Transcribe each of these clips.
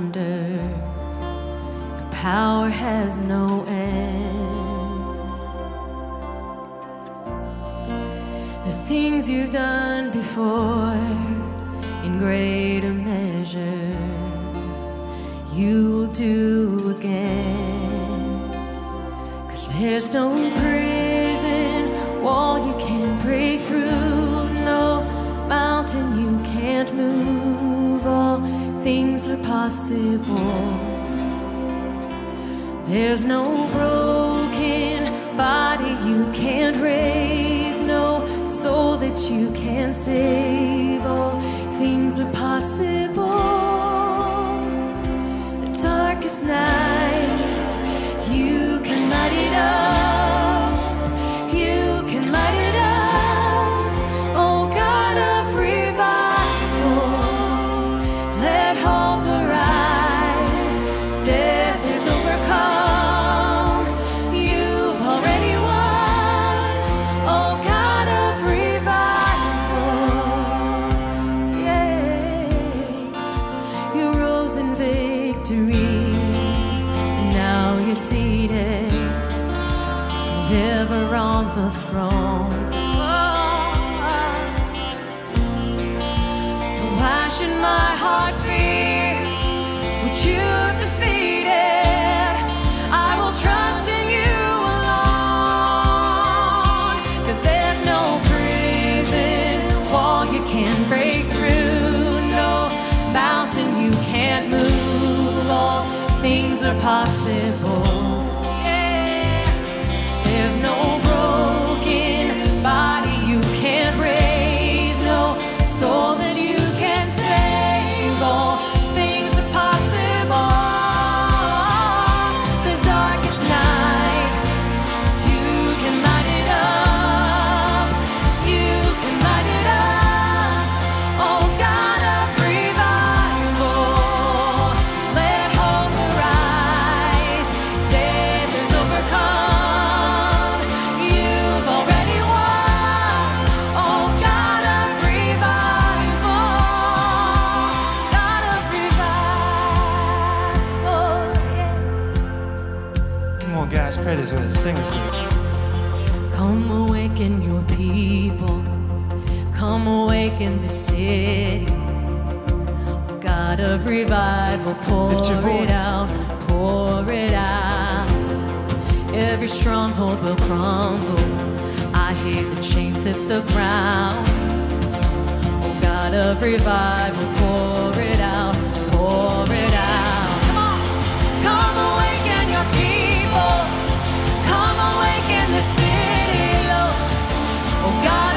wonders. Your power has no end. The things you've done before, in greater measure, you'll do again. Cause there's no prison wall you can't break through. things are possible. There's no broken body you can't raise, no soul that you can't save. All things are possible. The darkest night, you can light it up. sing this. Come awaken your people. Come awaken the city. God of revival, pour it out, pour it out. Every stronghold will crumble. I hear the chains hit the ground. Oh God of revival, pour it out, pour city, Lord. Oh God.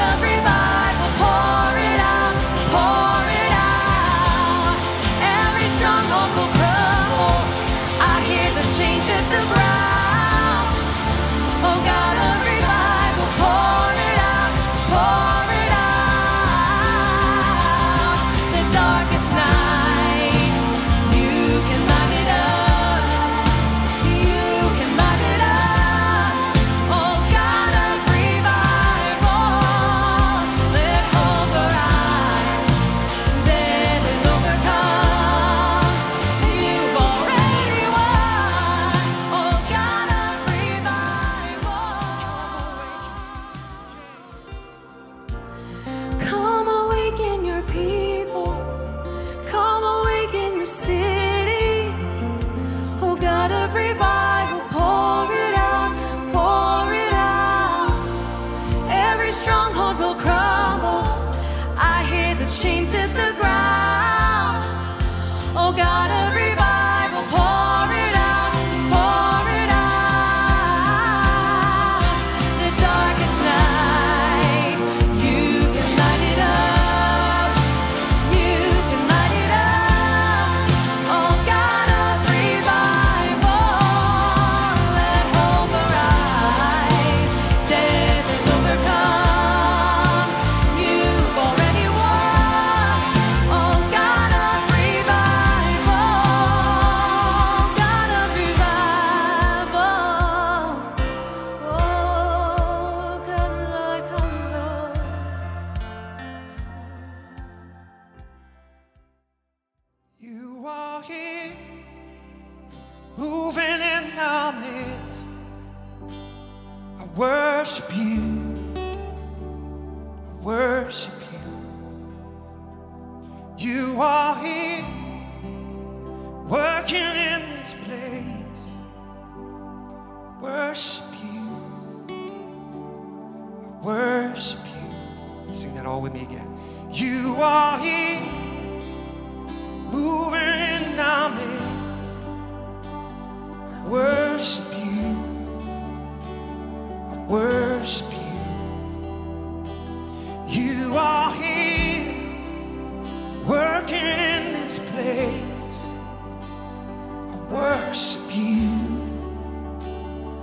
you.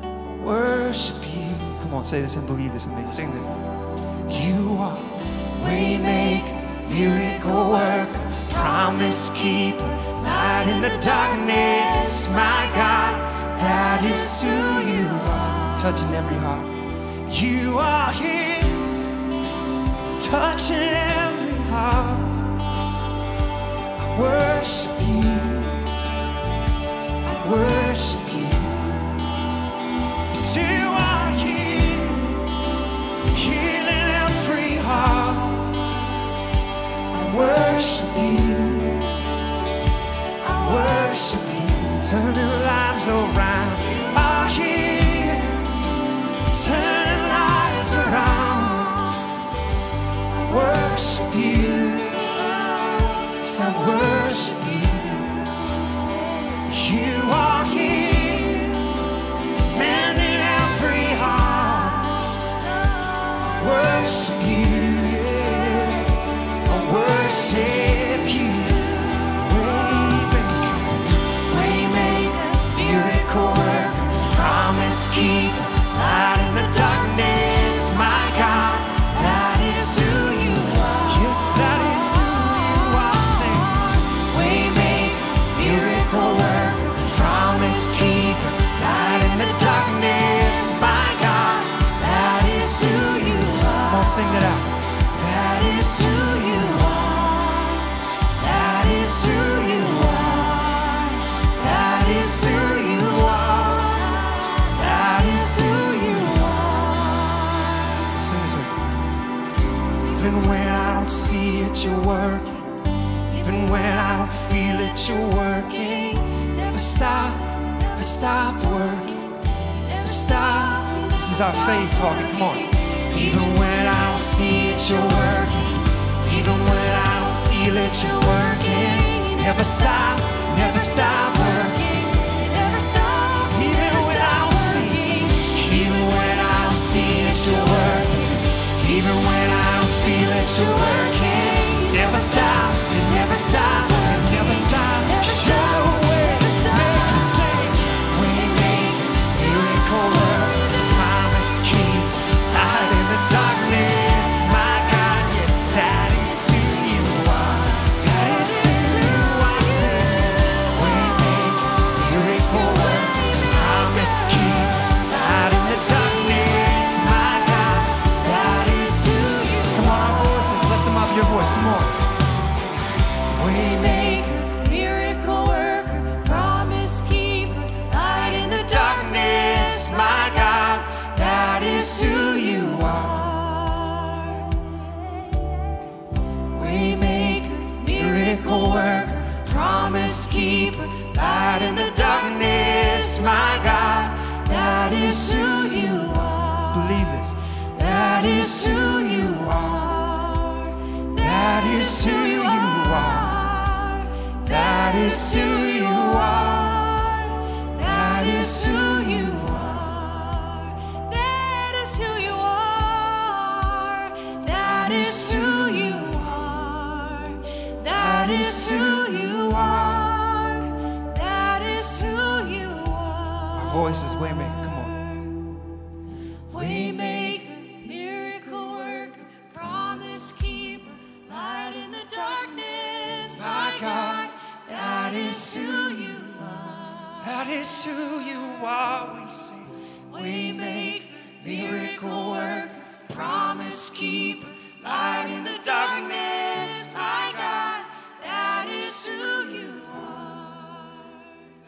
I worship you. Come on, say this and believe this and make, sing this. You are waymaker, miracle worker, promise keeper, light in the darkness. My God, that is who you are. Touching every heart. You are here, touching every heart. I worship you turning lives around. Are here, turning lives around. I worship you. You. Is our faith talking. Come on. Even when I don't see it, you're working. Even when I don't feel it, you're working. Never stop, never stop working. Never stop. Even when I don't see it, even when I don't see it, you're working. Even when I don't feel it, you're working. Never stop, never stop, my God, that is who you are. Believe this. That is who you are. That is who you are. That is who you are. That is who you are. That is who you are. That is who you are. That is who Voices, waymaker, come on. Waymaker, miracle worker, promise keeper, light in the darkness. My God, that is who you are. That is who you are. We sing. Waymaker, miracle worker, promise keeper, light in the darkness. My God, that is who you are.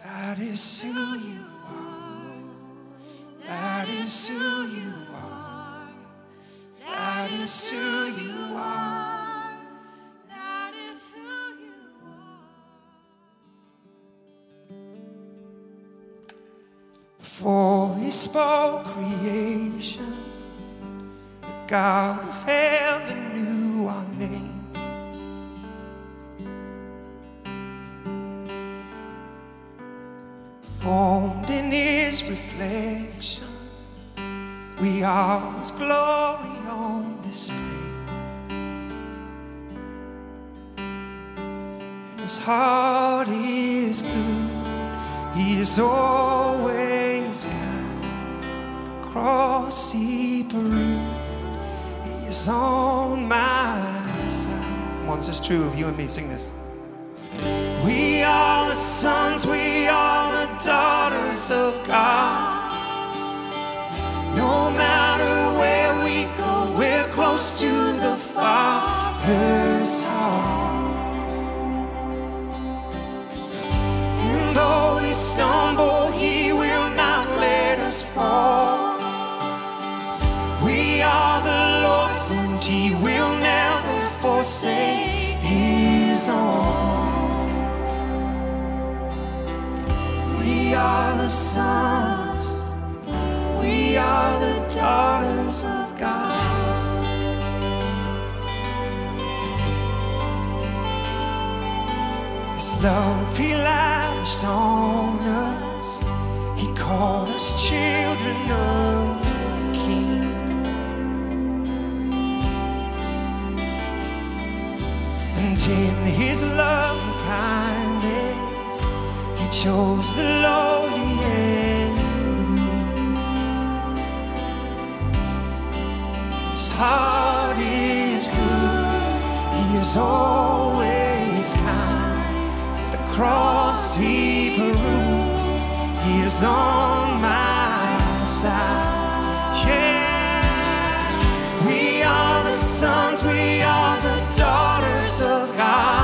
that is who you is who you are. That is who you are. That is who you are. Before he spoke creation, the God of heaven his heart is good. He is always kind. The cross he root. He is on my side. Come on, this is true of you and me. Sing this. We are the sons, we are the daughters of God. No matter where we go, we're close to the Father's we stumble, He will not let us fall. We are the Lord's, and He will never forsake His own. We are the sons, love He lavished on us, He called us children of the King. And in His love and kindness, He chose the lowly and weak. His heart is good, He is. The cross He proved, He is on my side. Yeah, we are the sons, we are the daughters of God.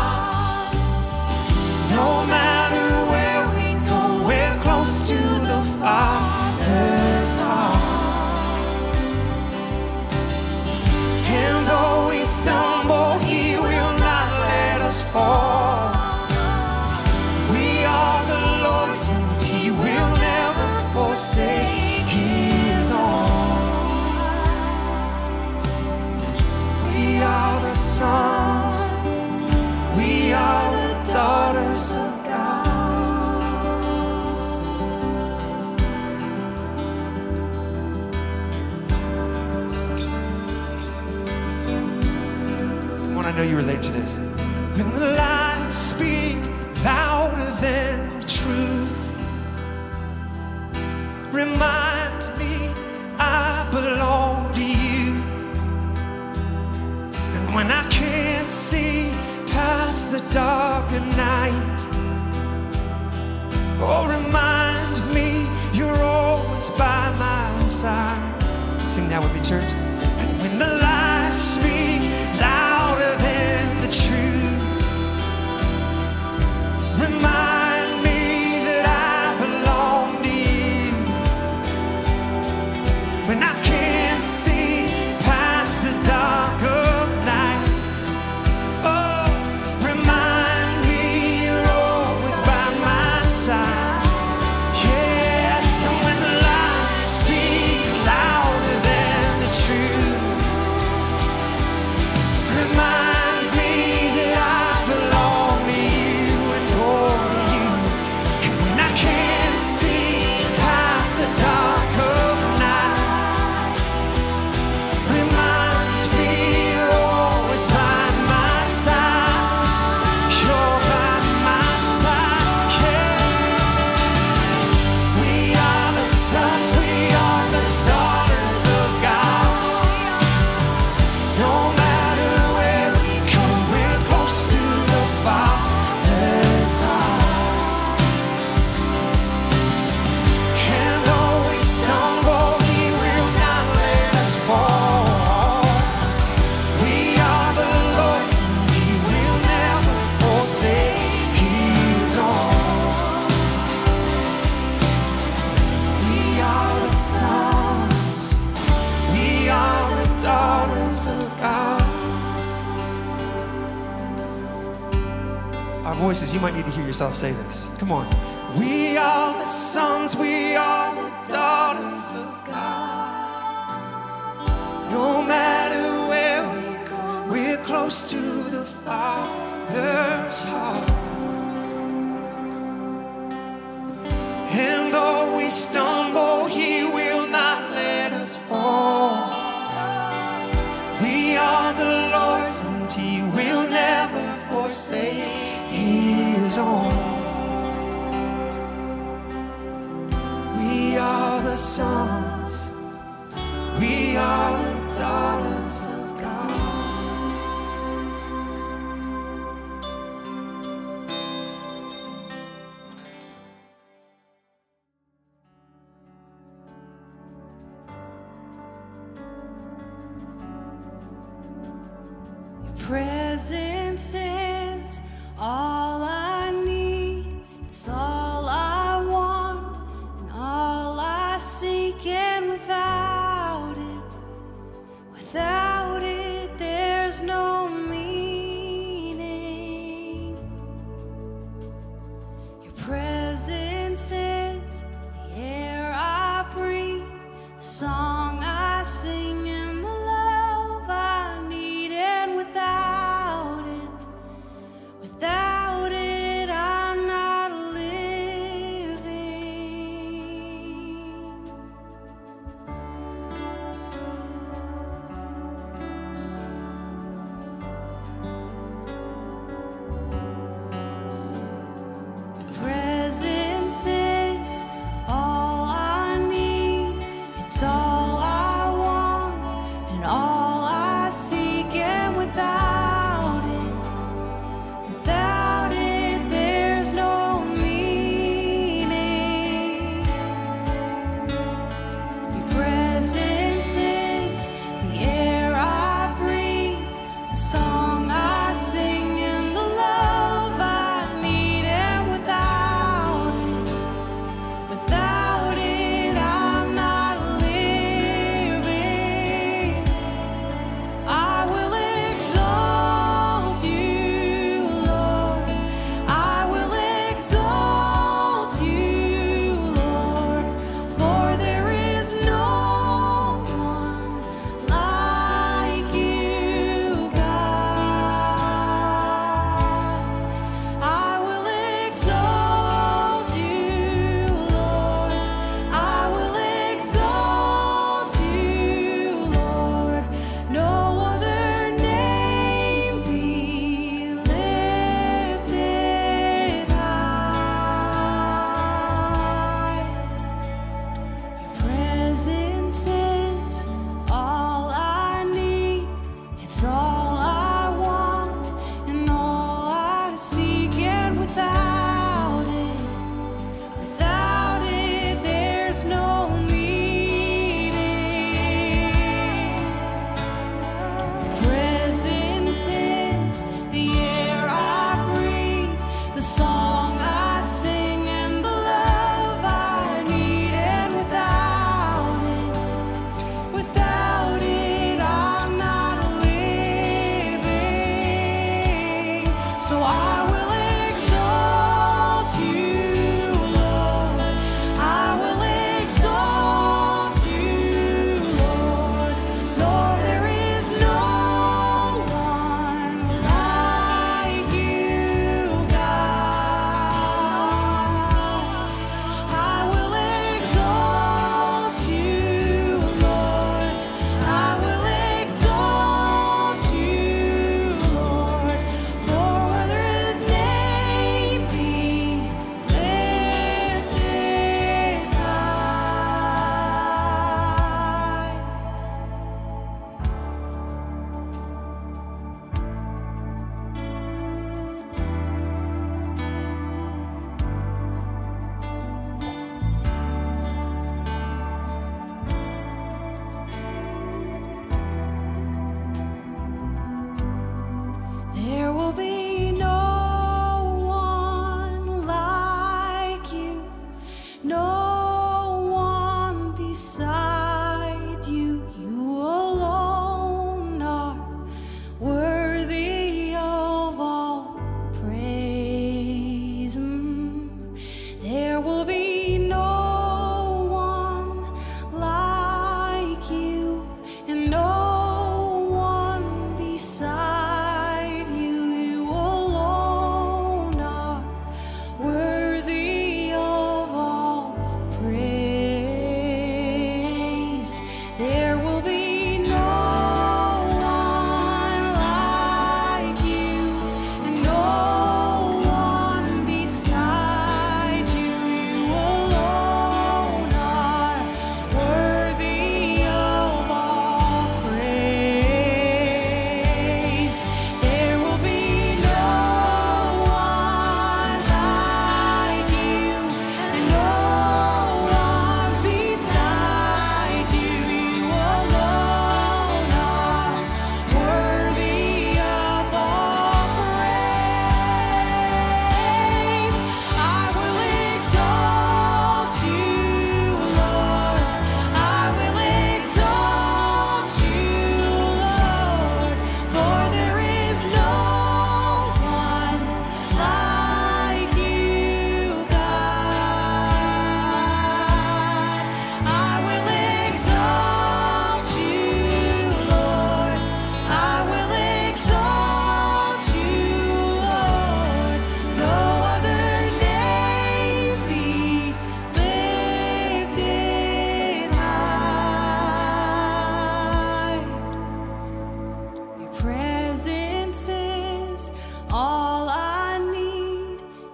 Voices, you might need to hear yourself say this. Come on. We are the sons, we are the daughters of God. No matter where we go, we're close to the Father's heart. And though we stumble, He will not let us fall. We are the Lord's, and He will never forsake is on. We are the sons, we are the daughters of God. Your presence is all it's all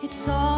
It's all.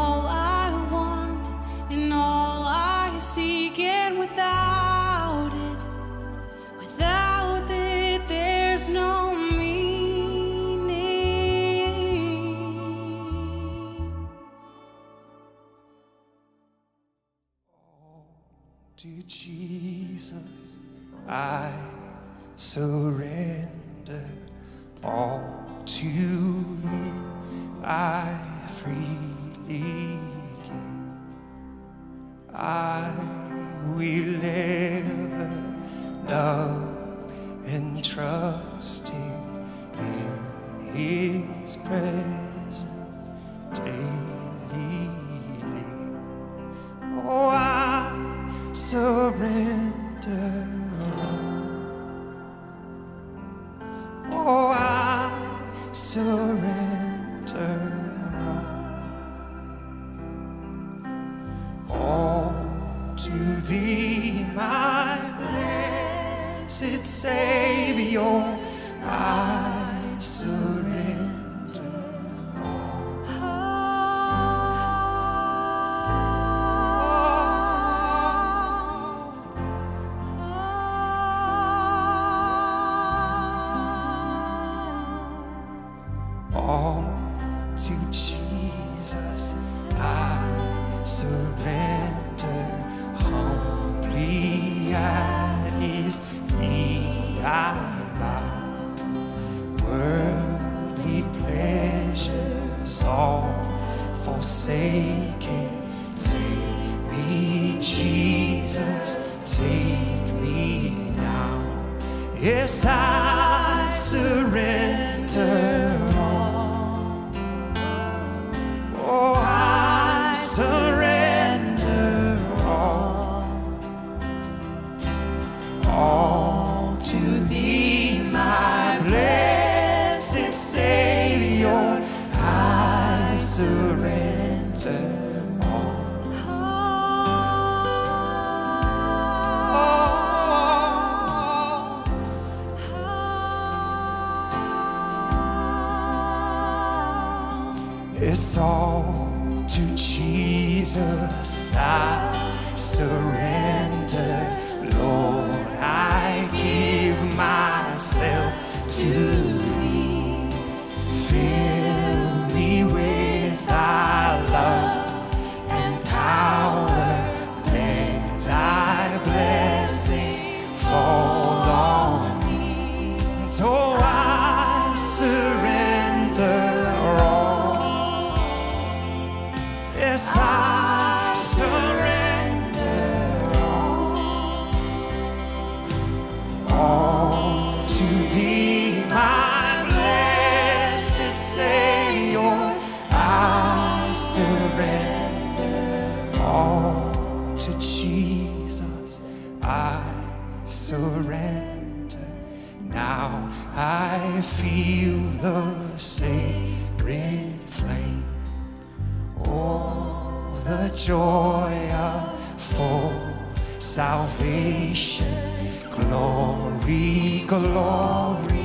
blessed Savior, I surrender. all to Jesus I surrender. feel the sacred flame. Oh, the joy of full salvation. Glory, glory.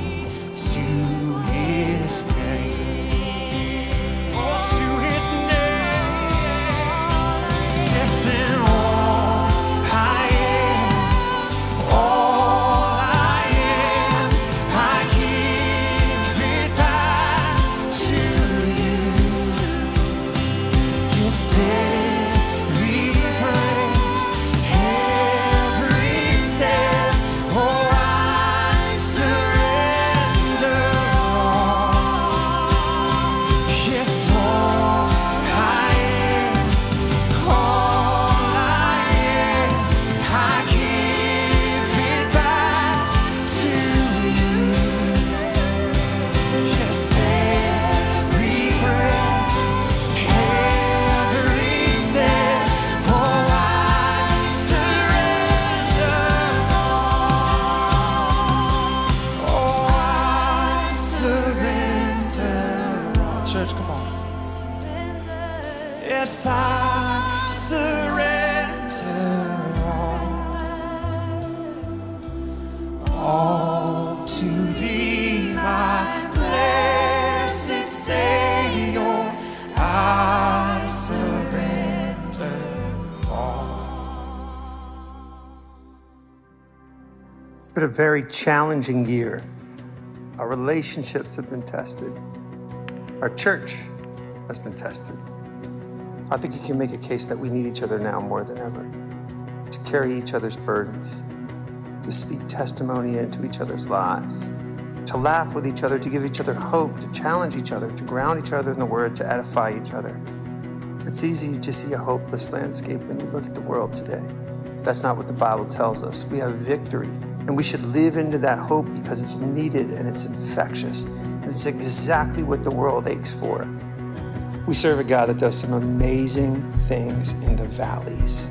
Been a very challenging year. Our relationships have been tested. Our church has been tested. I think you can make a case that we need each other now more than ever to carry each other's burdens, to speak testimony into each other's lives, to laugh with each other, to give each other hope, to challenge each other, to ground each other in the word, to edify each other. It's easy to see a hopeless landscape when you look at the world today. But that's not what the Bible tells us. We have victory, and we should live into that hope because it's needed and it's infectious. And it's exactly what the world aches for. We serve a God that does some amazing things in the valleys,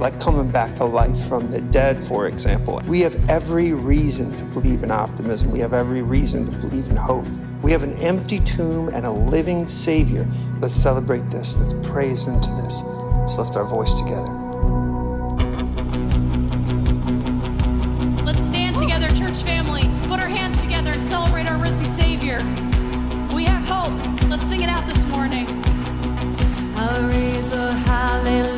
like coming back to life from the dead, for example. We have every reason to believe in optimism. We have every reason to believe in hope. We have an empty tomb and a living Savior. Let's celebrate this. Let's praise into this. Let's lift our voice together. Hallelujah.